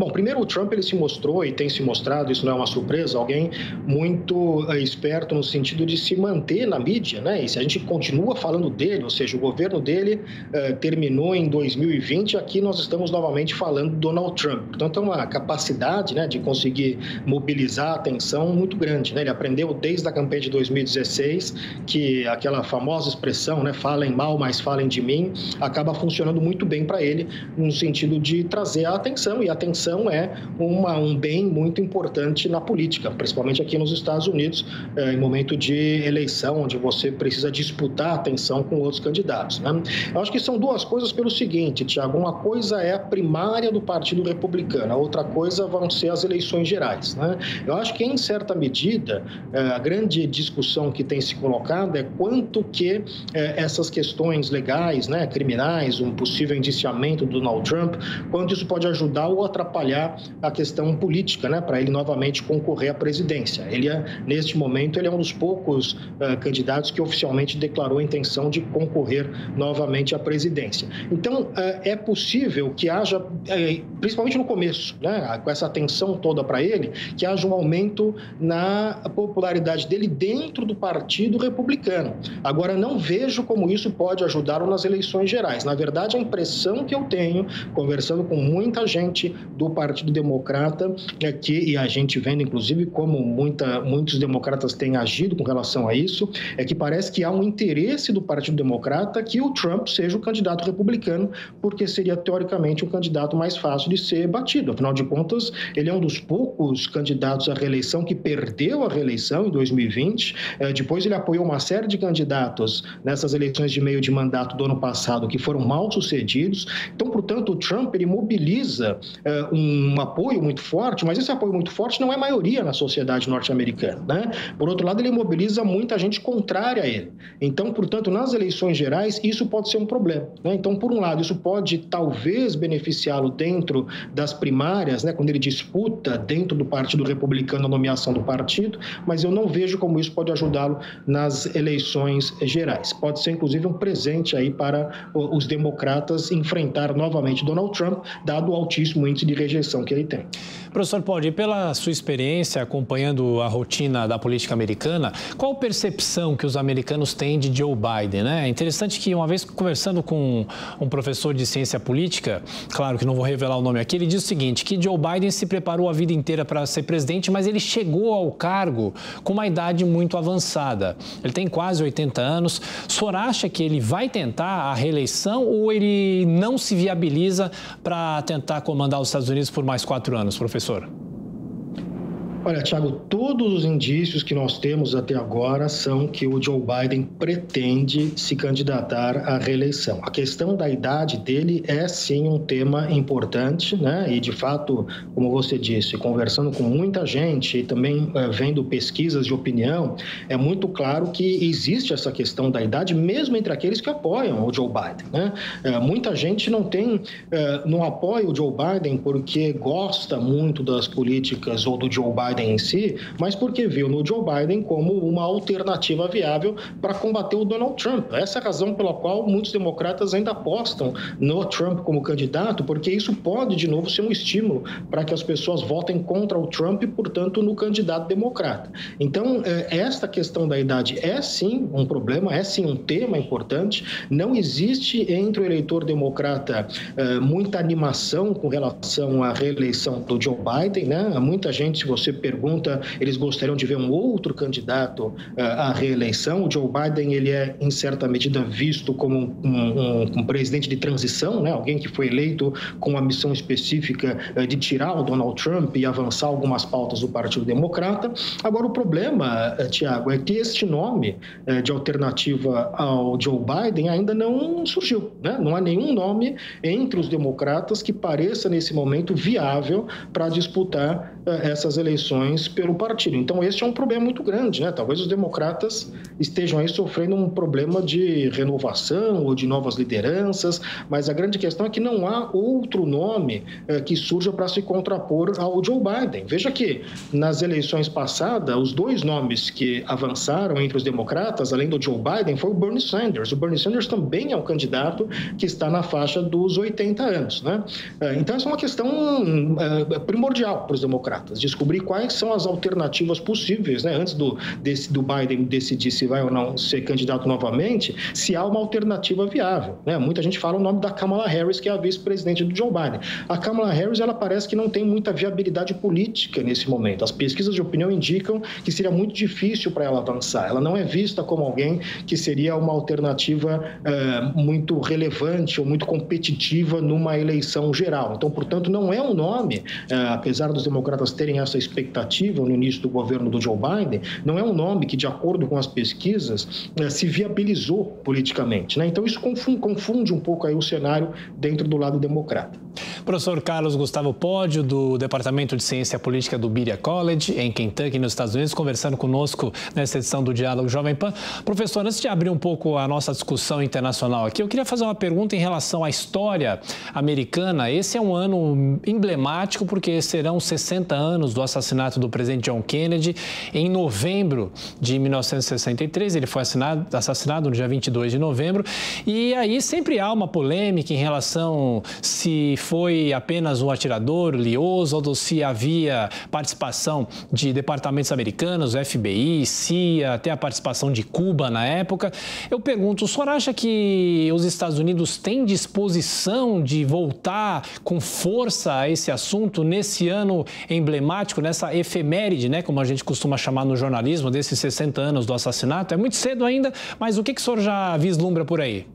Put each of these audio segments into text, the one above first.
Bom, primeiro o Trump ele se mostrou e tem se mostrado, isso não é uma surpresa, alguém muito uh, esperto no sentido de se manter na mídia, né? E se a gente continua falando dele, ou seja, o governo dele uh, terminou em 2020, aqui nós estamos novamente falando do Donald Trump. Portanto, é uma capacidade, né, de conseguir mobilizar a atenção muito grande, né? Ele aprendeu desde a campanha de 2016 que aquela famosa expressão, né, falem mal, mas falem de mim, acaba funcionando muito bem para ele no sentido de trazer a atenção e a atenção é uma, um bem muito importante na política, principalmente aqui nos Estados Unidos, é, em momento de eleição, onde você precisa disputar atenção com outros candidatos. Né? Eu acho que são duas coisas pelo seguinte, Tiago: uma coisa é a primária do Partido Republicano, a outra coisa vão ser as eleições gerais. Né? Eu acho que, em certa medida, é, a grande discussão que tem se colocado é quanto que é, essas questões legais, né, criminais, um possível indiciamento do Donald Trump, quanto isso pode ajudar ou atrapalhar a questão política, né, para ele novamente concorrer à presidência. Ele é, neste momento, ele é um dos poucos uh, candidatos que oficialmente declarou a intenção de concorrer novamente à presidência. Então, uh, é possível que haja, uh, principalmente no começo, né, com essa atenção toda para ele, que haja um aumento na popularidade dele dentro do Partido Republicano. Agora, não vejo como isso pode ajudá-lo nas eleições gerais. Na verdade, a impressão que eu tenho, conversando com muita gente do Partido Democrata, é que, e a gente vendo inclusive como muita, muitos democratas têm agido com relação a isso, é que parece que há um interesse do Partido Democrata que o Trump seja o candidato republicano, porque seria teoricamente um candidato mais fácil de ser batido. Afinal de contas, ele é um dos poucos candidatos à reeleição que perdeu a reeleição em 2020. É, depois ele apoiou uma série de candidatos nessas eleições de meio de mandato do ano passado que foram mal sucedidos. Então, portanto, o Trump ele mobiliza é, um apoio muito forte, mas esse apoio muito forte não é maioria na sociedade norte-americana. Né? Por outro lado, ele mobiliza muita gente contrária a ele. Então, portanto, nas eleições gerais, isso pode ser um problema. Né? Então, por um lado, isso pode talvez beneficiá-lo dentro das primárias, né? quando ele disputa dentro do Partido Republicano a nomeação do partido, mas eu não vejo como isso pode ajudá-lo nas eleições gerais. Pode ser, inclusive, um presente aí para os democratas enfrentar novamente Donald Trump, dado o altíssimo índice de rejeição que ele tem. Professor Pode, pela sua experiência acompanhando a rotina da política americana, qual percepção que os americanos têm de Joe Biden? Né? É interessante que, uma vez conversando com um professor de ciência política, claro que não vou revelar o nome aqui, ele diz o seguinte: que Joe Biden se preparou a vida inteira para ser presidente, mas ele chegou ao cargo com uma idade muito avançada. Ele tem quase 80 anos. O senhor acha que ele vai tentar a reeleição ou ele não se viabiliza para tentar comandar os Estados Unidos por mais quatro anos, professor? Olha, Tiago, todos os indícios que nós temos até agora são que o Joe Biden pretende se candidatar à reeleição. A questão da idade dele é sim um tema importante, né? E de fato, como você disse, conversando com muita gente e também é, vendo pesquisas de opinião, é muito claro que existe essa questão da idade, mesmo entre aqueles que apoiam o Joe Biden, né? É, muita gente não tem, é, não apoia o Joe Biden porque gosta muito das políticas ou do Joe Biden Biden em si, mas porque viu no Joe Biden como uma alternativa viável para combater o Donald Trump. Essa é a razão pela qual muitos democratas ainda apostam no Trump como candidato, porque isso pode, de novo, ser um estímulo para que as pessoas votem contra o Trump e, portanto, no candidato democrata. Então, é, esta questão da idade é sim um problema, é sim um tema importante. Não existe entre o eleitor democrata é, muita animação com relação à reeleição do Joe Biden, né? Muita gente, se você pergunta, eles gostariam de ver um outro candidato uh, à reeleição. O Joe Biden ele é em certa medida visto como um, um, um presidente de transição, né? Alguém que foi eleito com uma missão específica uh, de tirar o Donald Trump e avançar algumas pautas do Partido Democrata. Agora o problema, uh, Tiago, é que este nome de alternativa ao Joe Biden ainda não surgiu, né? Não há nenhum nome entre os democratas que pareça nesse momento viável para disputar essas eleições eleições pelo partido. Então, esse é um problema muito grande, né? Talvez os democratas estejam aí sofrendo um problema de renovação ou de novas lideranças, mas a grande questão é que não há outro nome eh, que surja para se contrapor ao Joe Biden. Veja que nas eleições passadas, os dois nomes que avançaram entre os democratas, além do Joe Biden, foi o Bernie Sanders. O Bernie Sanders também é um candidato que está na faixa dos 80 anos, né? Eh, então, essa é uma questão eh, primordial para os democratas, descobrir quais são as alternativas possíveis, né? Antes do, desse, do Biden decidir se vai ou não ser candidato novamente, se há uma alternativa viável, né? Muita gente fala o nome da Kamala Harris, que é a vice-presidente do Joe Biden. A Kamala Harris, ela parece que não tem muita viabilidade política nesse momento. As pesquisas de opinião indicam que seria muito difícil para ela avançar. Ela não é vista como alguém que seria uma alternativa é, muito relevante ou muito competitiva numa eleição geral. Então, portanto, não é um nome, é, apesar dos democratas terem essa expectativa no início do governo do Joe Biden, não é um nome que, de acordo com as pesquisas, é, se viabilizou politicamente. Né? Então, isso confunde, um pouco aí o cenário dentro do lado democrata. Professor Carlos Gustavo Pódio, do Departamento de Ciência Política do Berea College, em Kentucky, nos Estados Unidos, conversando conosco nessa edição do Diálogo Jovem Pan. Professor, antes de abrir um pouco a nossa discussão internacional aqui, eu queria fazer uma pergunta em relação à história americana. Esse é um ano emblemático porque serão 60 anos do assassinato do presidente John Kennedy. Em novembro de 1963, ele foi assinado, assassinado no dia 22 de novembro. E aí sempre há uma polêmica em relação se foi apenas um atirador lioso ou se havia participação de departamentos americanos, FBI, CIA, até a participação de Cuba na época. Eu pergunto, o senhor acha que os Estados Unidos têm disposição de voltar com força a esse assunto nesse ano emblemático, nessa efeméride, né, como a gente costuma chamar no jornalismo, desses 60 anos do assassinato? É muito cedo ainda, mas o que, que o senhor já vislumbra por aí?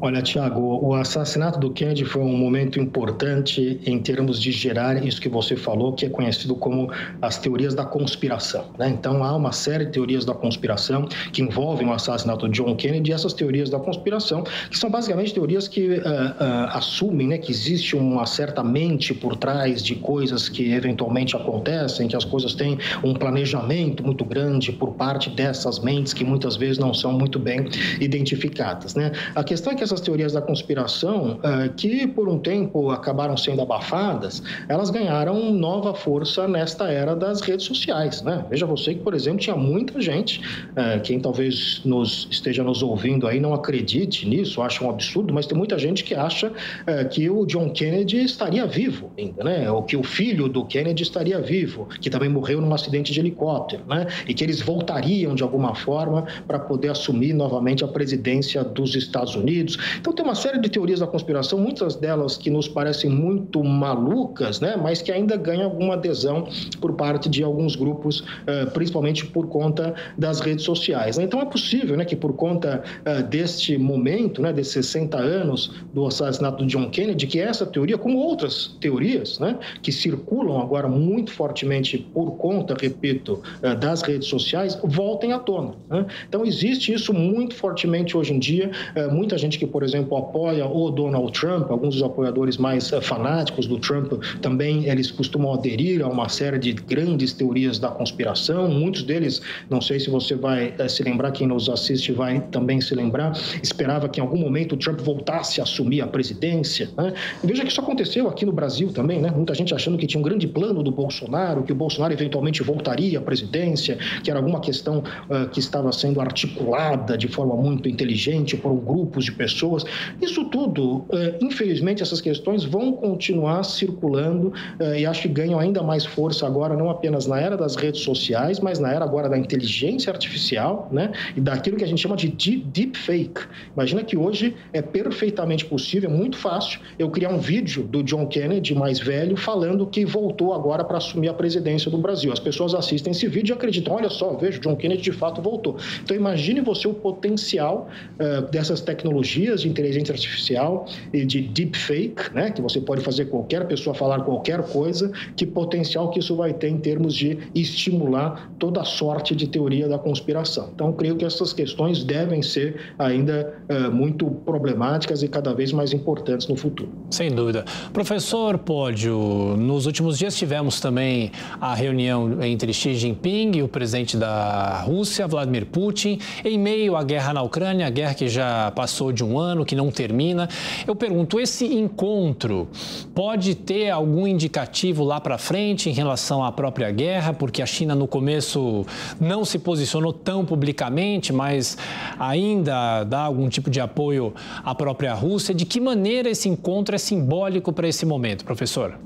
Olha, Tiago, o assassinato do Kennedy foi um momento importante em termos de gerar isso que você falou, que é conhecido como as teorias da conspiração. Né? Então, há uma série de teorias da conspiração que envolvem o assassinato de John Kennedy e essas teorias da conspiração, que são basicamente teorias que uh, uh, assumem né, que existe uma certa mente por trás de coisas que eventualmente acontecem, que as coisas têm um planejamento muito grande por parte dessas mentes que muitas vezes não são muito bem identificadas. Né? A questão é que essas teorias da conspiração, é, que por um tempo acabaram sendo abafadas, elas ganharam nova força nesta era das redes sociais. Né? Veja você que, por exemplo, tinha muita gente, é, quem talvez nos esteja nos ouvindo aí não acredite nisso, acha um absurdo, mas tem muita gente que acha é, que o John Kennedy estaria vivo ainda, né? ou que o filho do Kennedy estaria vivo, que também morreu num acidente de helicóptero, né? e que eles voltariam de alguma forma para poder assumir novamente a presidência dos Estados Unidos. Então tem uma série de teorias da conspiração, muitas delas que nos parecem muito malucas, né? mas que ainda ganham alguma adesão por parte de alguns grupos, eh, principalmente por conta das redes sociais. Então é possível né, que por conta eh, deste momento, né, desses 60 anos do assassinato de John Kennedy, que essa teoria, como outras teorias, né, que circulam agora muito fortemente por conta, repito, eh, das redes sociais, voltem à tona. Né? Então existe isso muito fortemente hoje em dia, muita gente que por exemplo, apoia o Donald Trump, alguns dos apoiadores mais eh, fanáticos do Trump também eles costumam aderir a uma série de grandes teorias da conspiração. Muitos deles, não sei se você vai é, se lembrar, quem nos assiste vai também se lembrar, esperava que em algum momento o Trump voltasse a assumir a presidência. Né? Veja que isso aconteceu aqui no Brasil também, né? Muita gente achando que tinha um grande plano do Bolsonaro, que o Bolsonaro eventualmente voltaria à presidência, que era alguma questão uh, que estava sendo articulada de forma muito inteligente por grupos de pessoas pessoas. Isso tudo, eh, infelizmente, essas questões vão continuar circulando eh, e acho que ganham ainda mais força agora, não apenas na era das redes sociais, mas na era agora da inteligência artificial, né? E daquilo que a gente chama de deep fake. Imagina que hoje é perfeitamente possível, é muito fácil, eu criar um vídeo do John Kennedy mais velho falando que voltou agora para assumir a presidência do Brasil. As pessoas assistem esse vídeo e acreditam, olha só, vejo, John Kennedy de fato voltou. Então imagine você o potencial uh, dessas tecnologias tecnologias de inteligência artificial e de deepfake, né, que você pode fazer qualquer pessoa falar qualquer coisa, que potencial que isso vai ter em termos de estimular toda a sorte de teoria da conspiração. Então, creio que essas questões devem ser ainda uh, muito problemáticas e cada vez mais importantes no futuro. Sem dúvida. Professor Pódio, nos últimos dias tivemos também a reunião entre Xi Jinping e o presidente da Rússia, Vladimir Putin, em meio à guerra na Ucrânia, a guerra que já passou de um ano, que não termina. Eu pergunto, esse encontro pode ter algum indicativo lá para frente em relação à própria guerra? Porque a China no começo não se posicionou tão publicamente, mas ainda dá algum tipo de apoio à própria Rússia. De que maneira esse encontro é simbólico para esse momento, professor?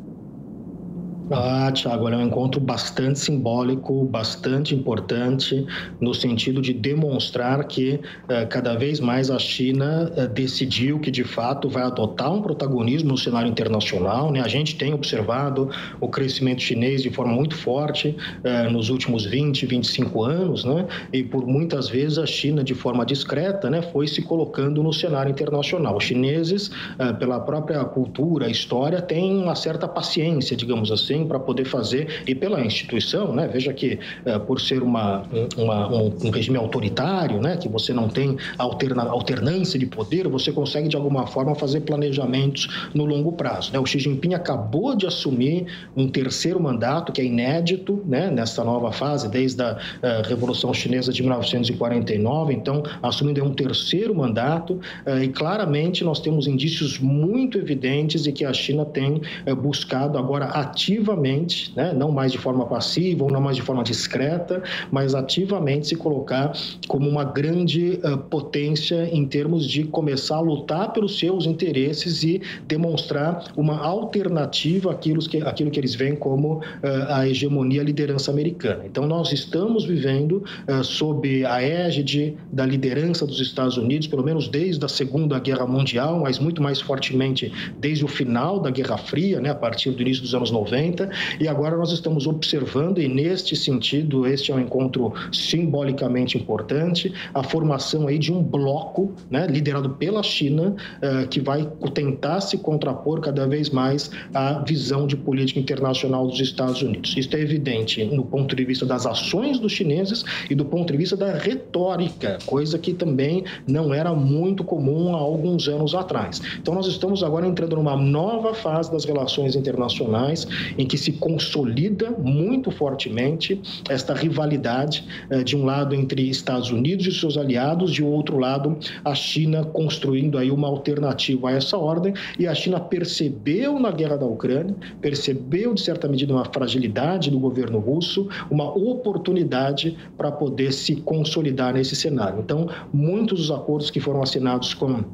Ah, Tiago, é um encontro bastante simbólico, bastante importante, no sentido de demonstrar que eh, cada vez mais a China eh, decidiu que, de fato, vai adotar um protagonismo no cenário internacional. Né? A gente tem observado o crescimento chinês de forma muito forte eh, nos últimos 20, 25 anos, né? e por muitas vezes a China, de forma discreta, né, foi se colocando no cenário internacional. Os chineses, pela própria cultura, história, têm uma certa paciência, digamos assim, para poder fazer, e pela instituição, né? veja que uh, por ser uma, uma um, um, regime autoritário, né? que você não tem alterna, alternância de poder, você consegue de alguma forma fazer planejamentos no longo prazo. Né? O Xi Jinping acabou de assumir um terceiro mandato, que é inédito né? nessa nova fase, desde a uh, Revolução Chinesa de 1949, então assumindo um terceiro mandato, uh, e claramente nós temos indícios muito evidentes de que a China tem buscado agora ativamente ativamente, né, não mais de forma passiva ou não mais de forma discreta, mas ativamente se colocar como uma grande uh, potência em termos de começar a lutar pelos seus interesses e demonstrar uma alternativa àquilo que, àquilo que eles veem como uh, a hegemonia, a liderança americana. Então, nós estamos vivendo uh, sob a égide da liderança dos Estados Unidos, pelo menos desde a Segunda Guerra Mundial, mas muito mais fortemente desde o final da Guerra Fria, né, a partir do início dos anos 90 e agora nós estamos observando, e neste sentido, este é um encontro simbolicamente importante, a formação aí de um bloco, né, liderado pela China, uh, que vai tentar se contrapor cada vez mais à visão de política internacional dos Estados Unidos. Isso é evidente no ponto de vista das ações dos chineses e do ponto de vista da retórica, coisa que também não era muito comum há alguns anos atrás. Então, nós estamos agora entrando numa nova fase das relações internacionais, em que se consolida muito fortemente esta rivalidade eh, de um lado entre Estados Unidos e seus aliados, de outro lado a China construindo aí uma alternativa a essa ordem e a China percebeu na guerra da Ucrânia, percebeu de certa medida uma fragilidade do governo russo, uma oportunidade para poder se consolidar nesse cenário. Então, muitos dos acordos que foram assinados com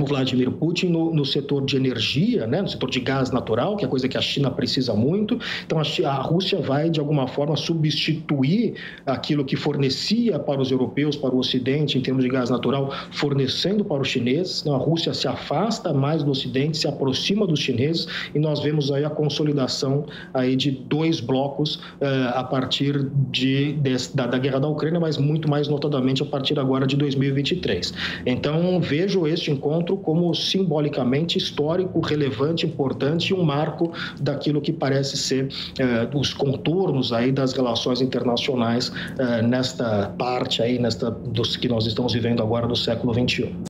o Vladimir Putin no, no, setor de energia, né, no setor de gás natural, que é coisa que a China precisa muito. Então, a, a, Rússia vai, de alguma forma, substituir aquilo que fornecia para os europeus, para o Ocidente, em termos de gás natural, fornecendo para os chineses. Então, a Rússia se afasta mais do Ocidente, se aproxima dos chineses, e nós vemos aí a consolidação aí de dois blocos uh, a partir de, de da, da guerra da Ucrânia, mas muito mais notadamente a partir agora de 2023. Então, vejo este encontro encontro como simbolicamente histórico, relevante, importante e um marco daquilo que parece ser eh, os contornos aí das relações internacionais eh, nesta parte aí, nesta dos que nós estamos vivendo agora no século 21.